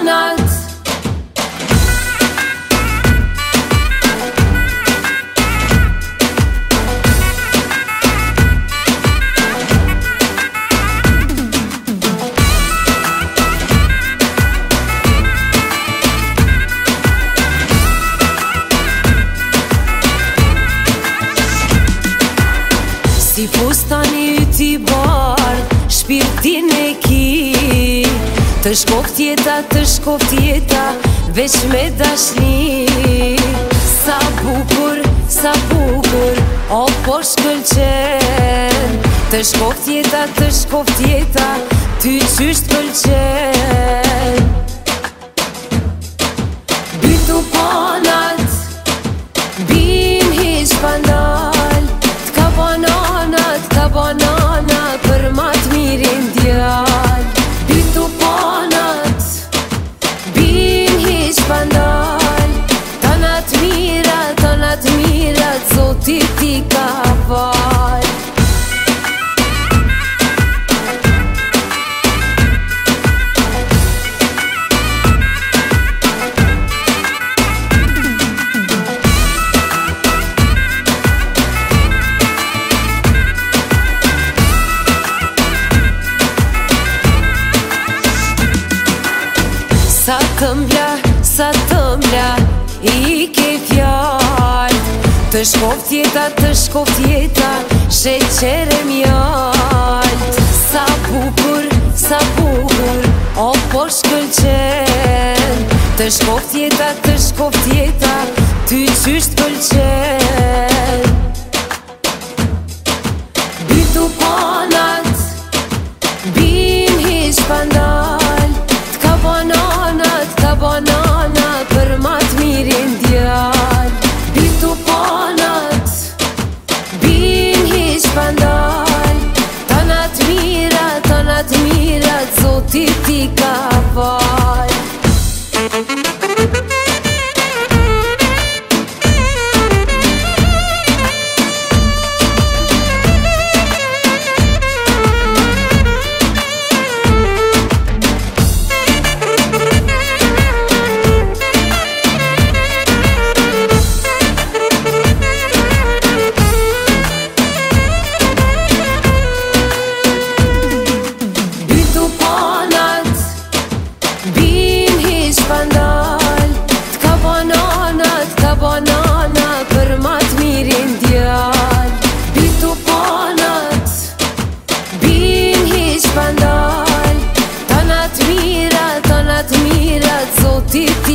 all Të shkof tjeta, të shkof tjeta Veç me dashni Sa bukur, sa bukur O po shkëllqen Të shkof tjeta, të shkof tjeta Ty qysht pëllqen Bitu panat Bim hish panat Të shkof tjeta, të shkof tjeta Sheqere mjalt Sa bukur, sa bukur O po shkëllqen Të shkof tjeta, të shkof tjeta Ty qysht këllqen të mirat, zotit i ka falë banana Për matë mirin djallë Bitu panat Bin hish pandal Tanat mirat, tanat mirat Zotit ti